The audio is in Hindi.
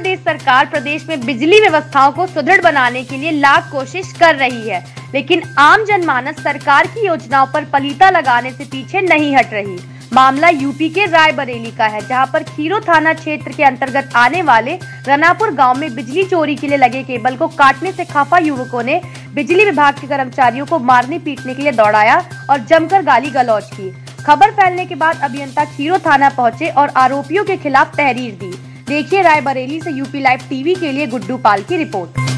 सरकार प्रदेश में बिजली व्यवस्थाओं को सुदृढ़ बनाने के लिए लाख कोशिश कर रही है, लेकिन आम जनमानस सरकार की योजनाओं पर पलीता लगाने से पीछे नहीं हट रही। मामला यूपी के रायबरेली का है, जहाँ पर खीरो थाना क्षेत्र के अंतर्गत आने वाले रनापुर गाँव में बिजली चोरी के लिए लगे केबल को काटने से खफा युवकों ने बिजली विभाग के कर्मचारियों को मारने पीटने के लिए दौड़ाया और जमकर गाली गलौज की। खबर फैलने के बाद अभियंता खीरो थाना पहुँचे और आरोपियों के खिलाफ तहरीर दी। देखिए रायबरेली से यूपी लाइव टीवी के लिए गुड्डू पाल की रिपोर्ट।